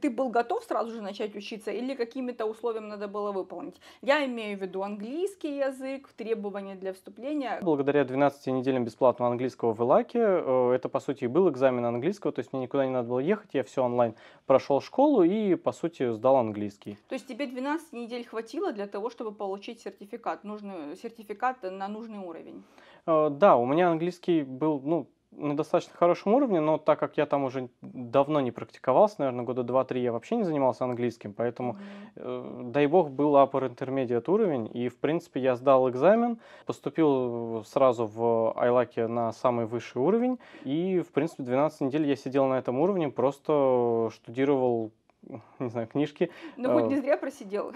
Ты был готов сразу же начать учиться или какими-то условиями надо было выполнить? Я имею в виду английский язык, требования для вступления. Благодаря 12 неделям бесплатного английского в Илаке, э, это по сути и был экзамен английского, то есть мне никуда не надо было ехать, я все онлайн прошел школу и по сути сдал английский. То есть тебе 12 недель хватило для того, чтобы получить сертификат, нужный сертификат на нужный уровень? Э, да, у меня английский был, ну, на достаточно хорошем уровне, но так как я там уже давно не практиковался, наверное, года два-три я вообще не занимался английским, поэтому, mm-hmm. э, дай бог, был upper intermediate уровень, и, в принципе, я сдал экзамен, поступил сразу в Айлаке на самый высший уровень, и, в принципе, 12 недель я сидел на этом уровне, просто штудировал не знаю, книжки. Ну, хоть не зря просидел.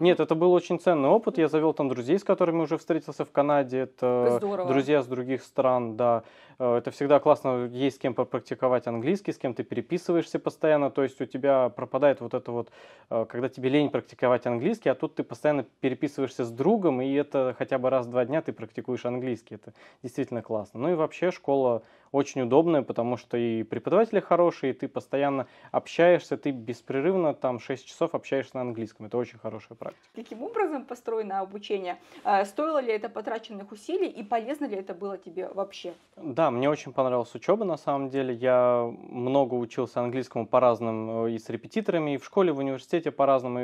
Нет, это был очень ценный опыт. Я завел там друзей, с которыми уже встретился в Канаде. Это Здорово. друзья с других стран, да. Э, это всегда классно, есть с кем попрактиковать английский, с кем ты переписываешься постоянно. То есть у тебя пропадает вот это вот, э, когда тебе лень практиковать английский, а тут ты постоянно переписываешься с другом, и это хотя бы раз в два дня ты практикуешь английский. Это действительно классно. Ну и вообще школа очень удобная, потому что и преподаватели хорошие, и ты постоянно общаешься, ты беспрерывно там 6 часов общаешься на английском. Это очень хорошая практика. Каким образом построено обучение? Э, стоило ли это потраченных усилий и полезно ли это было тебе вообще? Да, мне очень понравилась учеба на самом деле. Я много учился английскому по разным э, и с репетиторами, и в школе, в университете по-разному. И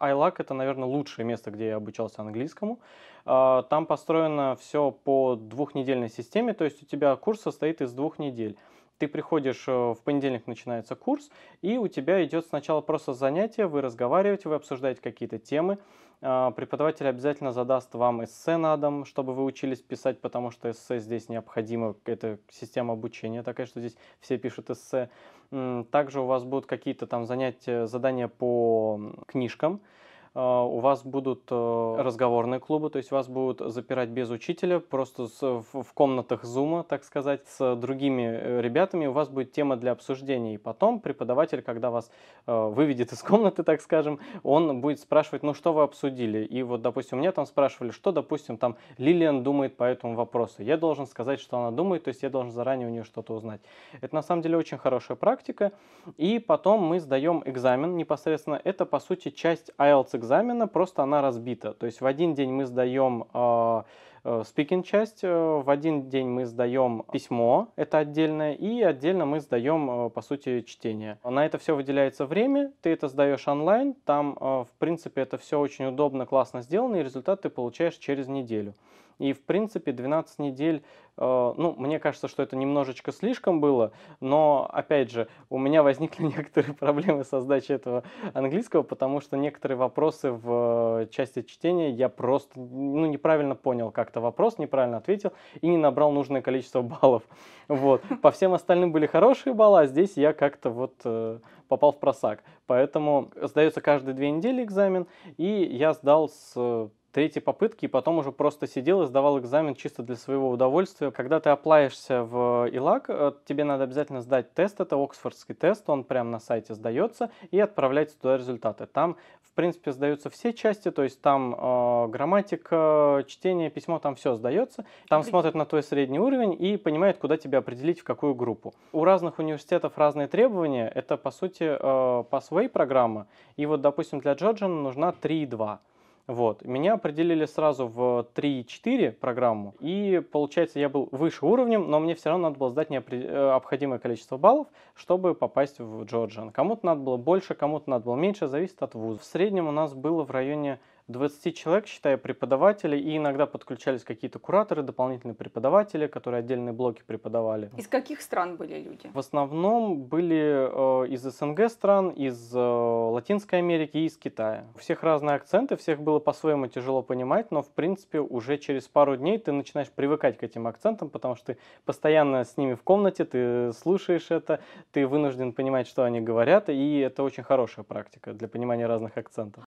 iLac это, наверное, лучшее место, где я обучался английскому. А, там построено все по двухнедельной системе, то есть у тебя курс состоит из двух недель. Ты приходишь, э, в понедельник начинается курс, и у тебя идет сначала просто занятие, вы разговариваете, вы обсуждаете какие-то темы. А, преподаватель обязательно задаст вам эссе на дом, чтобы вы учились писать, потому что эссе здесь необходимо, это система обучения такая, что здесь все пишут эссе. Также у вас будут какие-то там занятия, задания по книжкам, у вас будут э, разговорные клубы, то есть вас будут запирать без учителя, просто в комнатах зума, так сказать, с другими э, ребятами, у вас будет тема для обсуждения, и потом преподаватель, когда вас э, выведет из комнаты, так скажем, он будет спрашивать, ну что вы обсудили, и вот, допустим, меня там спрашивали, что, допустим, там Лилиан думает по этому вопросу, я должен сказать, что она думает, то есть я должен заранее у нее что-то узнать. Это на самом деле очень хорошая практика, и потом мы сдаем экзамен непосредственно, это по сути часть IELTS экзамена, просто она разбита. То есть в один день мы сдаем э, э, speaking часть, э, в один день мы сдаем письмо, это отдельное, и отдельно мы сдаем, по сути, чтение. На это все выделяется время, ты это сдаешь онлайн, там, в принципе, это все очень удобно, классно сделано, и результат ты получаешь через неделю. И, в принципе, 12 недель, э, ну, мне кажется, что это немножечко слишком было, но, опять же, у меня возникли некоторые проблемы со сдачей этого английского, потому что некоторые вопросы в части чтения я просто, ну, неправильно понял как-то вопрос, неправильно ответил и не набрал нужное количество баллов. Вот. По всем остальным были хорошие баллы, а здесь я как-то вот э, попал в просак. Поэтому сдается каждые две недели экзамен, и я сдал с третьей попытки, и потом уже просто сидел и сдавал экзамен чисто для своего удовольствия. Когда ты оплаешься в ИЛАК, э, тебе надо обязательно сдать тест, это Оксфордский тест, он прямо на сайте сдается, и отправляется туда результаты. Там, в принципе, сдаются все части, то есть там э, грамматика, чтение, письмо, там все сдается. Там смотрят на твой средний уровень и понимают, куда тебя определить, в какую группу. У разных университетов разные требования, это, по сути, э, Passway программа, и вот, допустим, для Джорджина нужна 3.2. Вот. Меня определили сразу в 3-4 программу, и получается я был выше уровнем, но мне все равно надо было сдать необходимое количество баллов, чтобы попасть в Джорджиан. Кому-то надо было больше, кому-то надо было меньше, зависит от вуза. В среднем у нас было в районе 20 человек, считая преподавателей, и иногда подключались какие-то кураторы, дополнительные преподаватели, которые отдельные блоки преподавали. Из каких стран были люди? В основном были э, из СНГ стран, из э, Латинской Америки и из Китая. У всех разные акценты, всех было по-своему тяжело понимать, но в принципе уже через пару дней ты начинаешь привыкать к этим акцентам, потому что ты постоянно с ними в комнате, ты слушаешь это, ты вынужден понимать, что они говорят, и это очень хорошая практика для понимания разных акцентов.